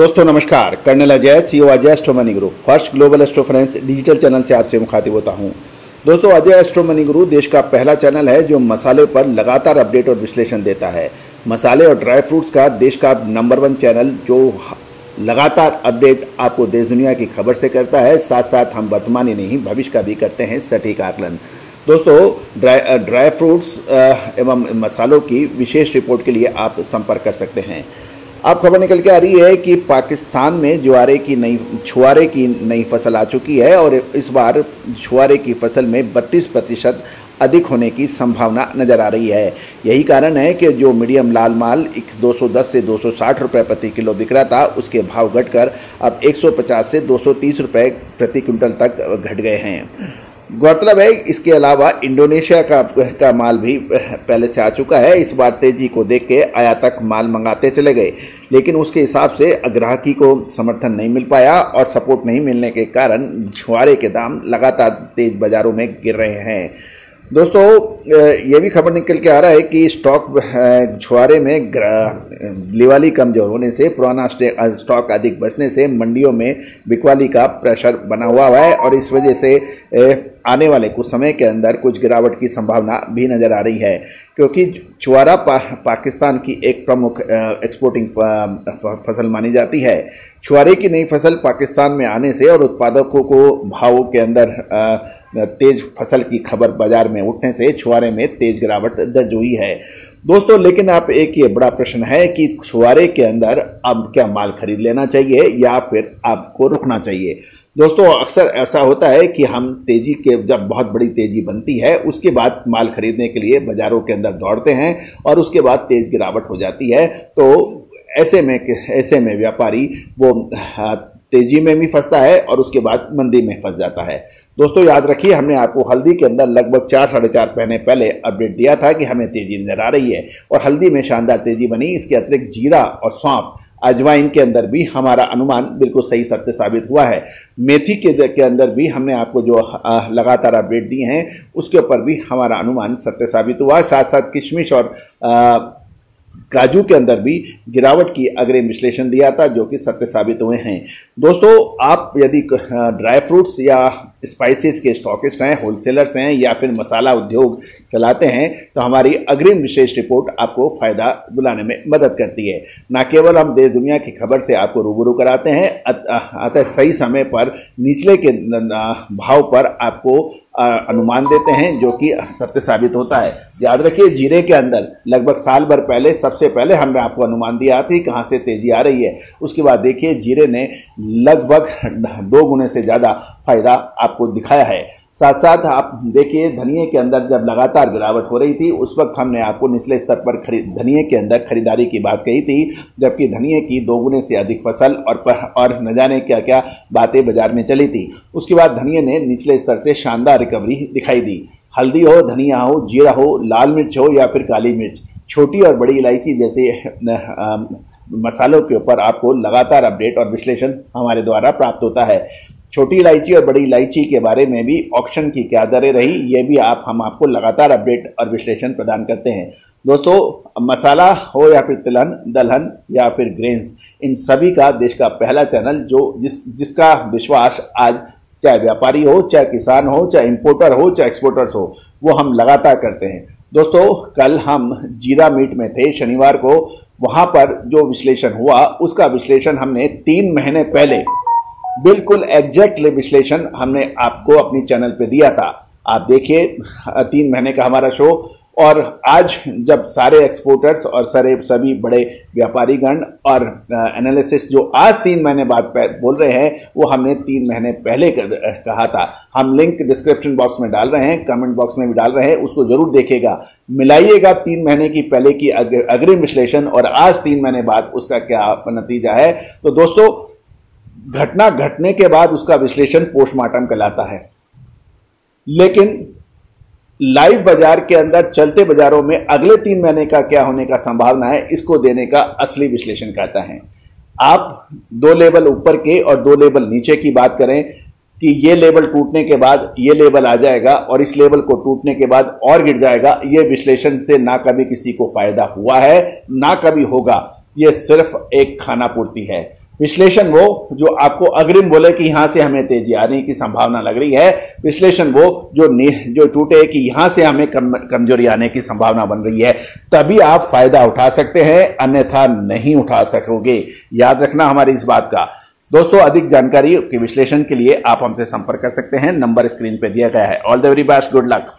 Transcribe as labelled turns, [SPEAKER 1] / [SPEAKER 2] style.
[SPEAKER 1] दोस्तों, नमस्कार। Colonel Ajay CO Ajay astro money group first global astro finance digital channel से आपसे मुखातिब होता हूँ। दोस्तों, अजय एस्ट्रो मनी गुरु देश का पहला चैनल है जो मसाले पर लगातार अपडेट और विश्लेषण देता है। मसाले और ड्राई फ्रूट्स का देश का नंबर वन चैनल जो लगातार अपडेट आपको देश दुनिया की खबर से करता है साथ साथ हम वर्तमान ही नहीं, भविष्य का भी करते हैं सटीक आकलन। दोस्तों ड्राई फ्रूट्स एवं मसालों की विशेष रिपोर्ट के लिए आप संपर्क कर सकते हैं। अब खबर निकल के आ रही है कि पाकिस्तान में जुआरे की नई, छुआरे की नई फ़सल आ चुकी है और इस बार छुआरे की फ़सल में 32 प्रतिशत अधिक होने की संभावना नज़र आ रही है। यही कारण है कि जो मीडियम लाल माल 210 से 260 रुपए प्रति किलो बिक रहा था, उसके भाव घटकर अब 150 से 230 रुपए प्रति क्विंटल तक घट गए हैं। गौरतलब है, इसके अलावा इंडोनेशिया का का माल भी पहले से आ चुका है। इस बार तेज़ी को देख के आयातक माल मंगाते चले गए। लेकिन उसके हिसाब से ग्राहकी को समर्थन नहीं मिल पाया और सपोर्ट नहीं मिलने के कारण, छुआरे के दाम लगातार तेज बाजारों में गिर रहे हैं। दोस्तों ये भी खबर निकल के आ रहा है कि स्टॉक छुआरे में दिवाली कमज़ोर होने से पुराना स्टॉक अधिक बचने से मंडियों में बिकवाली का प्रेशर बना हुआ है और इस वजह से आने वाले कुछ समय के अंदर कुछ गिरावट की संभावना भी नज़र आ रही है। क्योंकि छुआरा पा, पाकिस्तान की एक प्रमुख एक्सपोर्टिंग फ़सल मानी जाती है। छुआरे की नई फ़सल पाकिस्तान में आने से और उत्पादकों को भावों के अंदर तेज फ़सल की खबर बाज़ार में उठने से छुआरे में तेज गिरावट दर्ज हुई है। दोस्तों, लेकिन आप एक ये बड़ा प्रश्न है कि छुआरे के अंदर अब क्या माल खरीद लेना चाहिए या फिर आपको रुकना चाहिए? दोस्तों, अक्सर ऐसा होता है कि हम तेज़ी के, जब बहुत बड़ी तेज़ी बनती है, उसके बाद माल खरीदने के लिए बाजारों के अंदर दौड़ते हैं और उसके बाद तेज गिरावट हो जाती है। तो ऐसे में ऐसे में व्यापारी वो तेज़ी में भी फंसता है और उसके बाद मंदी में फंस जाता है। दोस्तों, याद रखिए, हमने आपको हल्दी के अंदर लगभग चार, साढ़े चार महीने पहले अपडेट दिया था कि हमें तेज़ी नज़र आ रही है और हल्दी में शानदार तेज़ी बनी। इसके अतिरिक्त जीरा और सौंप अजवाइन के अंदर भी हमारा अनुमान बिल्कुल सही सत्य साबित हुआ है। मेथी के के अंदर भी हमने आपको जो लगातार अपडेट दिए हैं, उसके ऊपर भी हमारा अनुमान सत्य साबित हुआ। साथ साथ किशमिश और काजू के अंदर भी गिरावट की अग्रिम विश्लेषण दिया था, जो कि सत्य साबित हुए हैं। दोस्तों, आप यदि ड्राई फ्रूट्स या स्पाइसेस के स्टॉकिस्ट हैं होलसेलर्स हैं, या फिर मसाला उद्योग चलाते हैं तो हमारी अग्रिम विशेष रिपोर्ट आपको फ़ायदा दिलाने में मदद करती है। न केवल हम देश दुनिया की खबर से आपको रूबरू कराते हैं, अतः सही समय पर, निचले के भाव पर आपको अनुमान देते हैं, जो कि सत्य साबित होता है। याद रखिए, जीरे के अंदर लगभग साल भर पहले, सबसे पहले हमने आपको अनुमान दिया थी कहाँ से तेज़ी आ रही है। उसके बाद देखिए, जीरे ने लगभग दो गुने से ज़्यादा फ़ायदा आपको दिखाया है। साथ साथ आप देखिए धनिए के अंदर जब लगातार गिरावट हो रही थी, उस वक्त हमने आपको निचले स्तर पर खरीद धनिए के अंदर खरीदारी की बात कही थी, जबकि धनिए की दोगुने से अधिक फ़सल और और न जाने क्या क्या बातें बाज़ार में चली थी। उसके बाद धनिए ने निचले स्तर से शानदार रिकवरी दिखाई दी। हल्दी हो, धनिया हो, जीरा हो, लाल मिर्च हो या फिर काली मिर्च। छोटी और बड़ी इलायची जैसे मसालों के ऊपर आपको लगातार अपडेट और विश्लेषण हमारे द्वारा प्राप्त होता है। छोटी इलायची और बड़ी इलायची के बारे में भी ऑप्शन की क्या दरें रही, ये भी आप, हम आपको लगातार अपडेट और विश्लेषण प्रदान करते हैं। दोस्तों, मसाला हो या फिर तिलहन, दलहन या फिर ग्रेन्स इन सभी का देश का पहला चैनल जो जिस, जिसका विश्वास आज चाहे व्यापारी हो, चाहे किसान हो, चाहे इंपोर्टर हो, चाहे एक्सपोर्टर्स हो, वो हम लगातार करते हैं। दोस्तों, कल हम जीरा मीट में थे, शनिवार को। वहाँ पर जो विश्लेषण हुआ, उसका विश्लेषण हमने तीन महीने पहले बिल्कुल एग्जैक्ट विश्लेषण हमने आपको अपनी चैनल पे दिया था। आप देखिए, तीन महीने का हमारा शो और आज जब सारे एक्सपोर्टर्स और सारे सभी बड़े व्यापारी गण और एनालिसिस जो आज तीन महीने बाद बोल रहे हैं, वो हमने तीन महीने पहले कहा था। हम लिंक डिस्क्रिप्शन बॉक्स में डाल रहे हैं कमेंट बॉक्स में भी डाल रहे हैं, उसको ज़रूर देखेगा मिलाइएगा तीन महीने की पहले की अग्रिम विश्लेषण और आज तीन महीने बाद उसका क्या नतीजा है। तो दोस्तों घटना घटने के बाद उसका विश्लेषण पोस्टमार्टम कहलाता है। लेकिन लाइव बाज़ार के अंदर चलते बाजारों में अगले तीन महीने का क्या होने का संभावना है, इसको देने का असली विश्लेषण कहता है। आप दो लेवल ऊपर के और दो लेवल नीचे की बात करें कि ये लेवल टूटने के बाद ये लेवल आ जाएगा और इस लेवल को टूटने के बाद और गिर जाएगा, ये विश्लेषण से ना कभी किसी को फ़ायदा हुआ है, ना कभी होगा। ये सिर्फ़ एक खाना पूर्ति है। विश्लेषण वो जो आपको अग्रिम बोले कि यहाँ से हमें तेज़ी आने की संभावना लग रही है विश्लेषण वो जो जो टूटे कि यहाँ से हमें कम, कमज़ोरी आने की संभावना बन रही है तभी आप फ़ायदा उठा सकते हैं अन्यथा नहीं उठा सकोगे। याद रखना हमारी इस बात का। दोस्तों अधिक जानकारी के विश्लेषण के लिए आप हमसे संपर्क कर सकते हैं। नंबर स्क्रीन पर दिया गया है। All the very best good luck